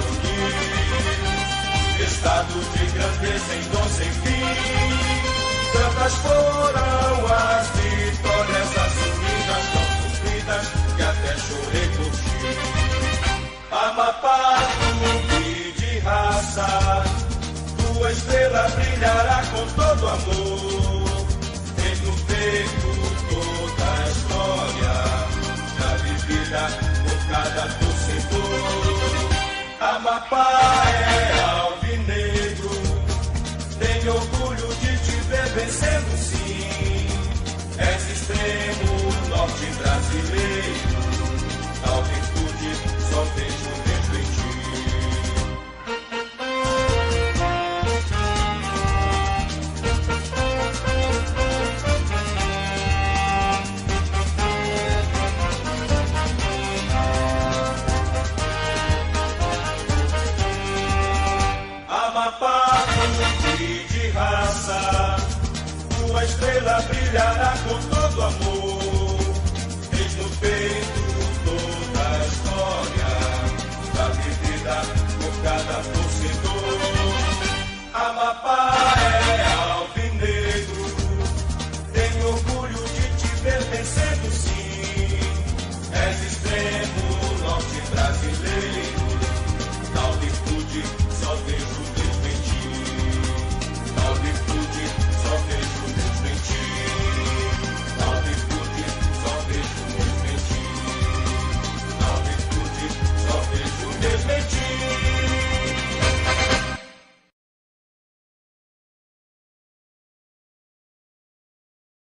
unir. Estado de grandeza em dom sem fim. Tantas foram as vitórias assumidas, tão sofridas, que até chorei por ti. Amapá, clube de raça, tua estrela brilhará com todo amor. Tem no peito Amapá é alvinegro, tem orgulho de te ver vencendo sim. És extremo Amapá e de raça. Sua estrela brilhará com todo amor. Desde o peito.